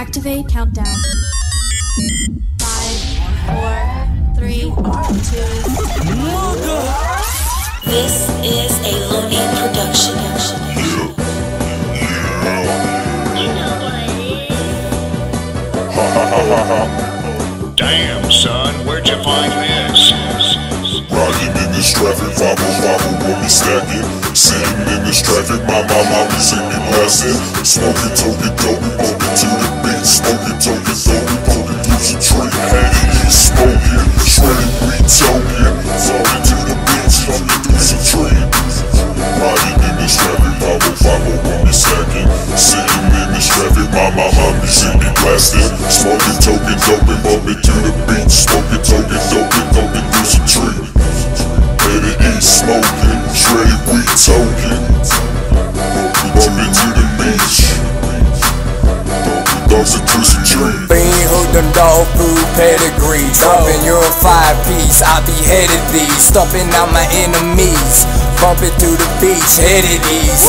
Activate countdown. Five, four, three, two. This is a Looney production. Damn, son, where'd you find this? Riding in this traffic, 505 when we stacking. Sitting in this traffic, my mama music me blasting. Smoking, token, dope, Dogs and. Bean hooked on dog food pedigree. Dumping your five piece, I beheaded these. Stumping out my enemies. Bumping through the beach, headed east.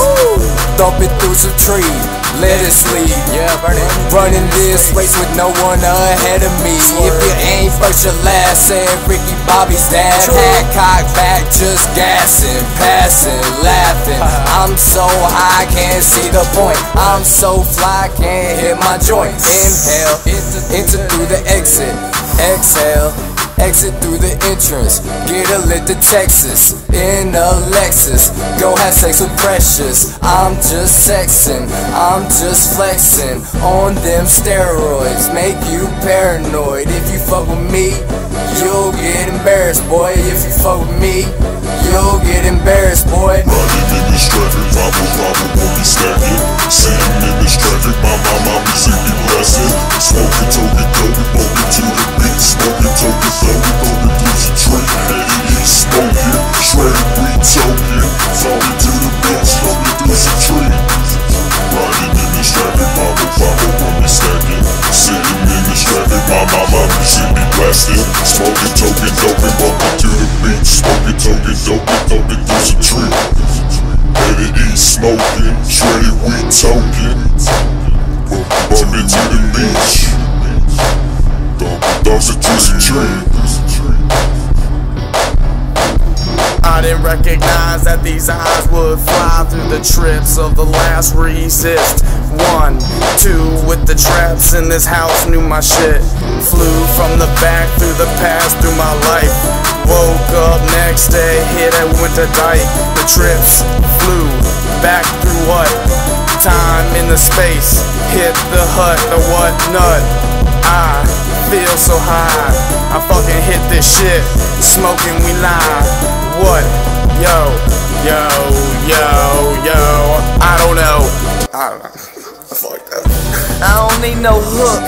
Thumping through some tree, let it sleep. Yeah, burning. Running this race with no one ahead of me. If you ain't first, your last. Said Ricky Bobby's dad. Had cock back, just gassing, passing, laughing. I'm so high, can't see the point. I'm so fly, can't hit my joint. Inhale, enter through the exit. Exhale. Exit through the entrance, get a lit to Texas in a Lexus. Go have sex with Precious. I'm just sexing, I'm just flexing on them steroids. Make you paranoid. If you fuck with me, you'll get embarrassed, boy. If you fuck with me, you'll get embarrassed, boy. Riding in this traffic, 505 when we stacking. Sitting in this traffic, my Smoking, token, dope, bumping to the beat. Smoking, token, dope, bumping through some tree. Headed east, smoking, shredded weed, token. Bumping to the beach. Dogs are through some trees. Didn't recognize that these eyes would fly through the trips of the last resist. One, two, with the traps in this house, knew my shit. Flew from the back through the past, through my life. Woke up next day, hit a winter dike. The trips flew back through what? Time in the space, hit the hut, the what nut. I feel so high. I fucking hit this shit, smoking we lie. What? Yo, yo, yo, yo. I don't know. I don't know. Fucked up. I don't need no hook.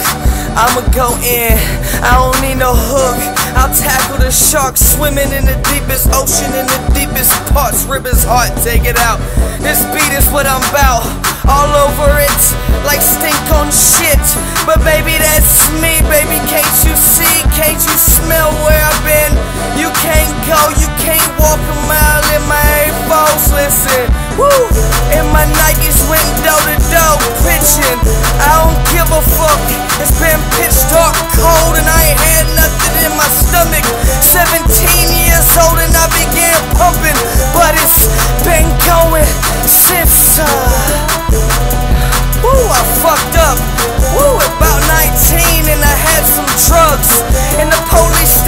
I'ma go in. I don't need no hook. I'll tackle the shark swimming in the deepest ocean, in the deepest parts. Rip his heart, take it out. This beat is what I'm about. All over it, like you smell where drugs. And the police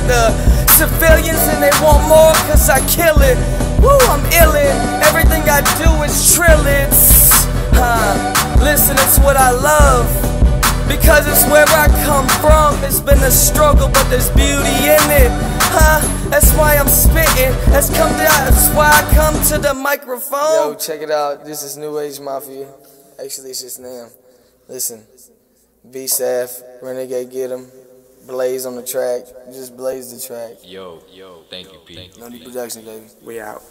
to the civilians and they want more cause I kill it. Woo, I'm illin'. Everything I do is trillin'. Huh. Listen, it's what I love. Because it's where I come from. It's been a struggle, but there's beauty in it. huh. That's why I'm spitting. That's come down. That's why I come to the microphone. Yo, check it out. This is New Age Mafia. Actually, it's just them. Listen, B Saff, Renegade Git'em, Blaze on the track. Just blaze the track. Yo, yo, thank you, Pete. No need production, baby. We out.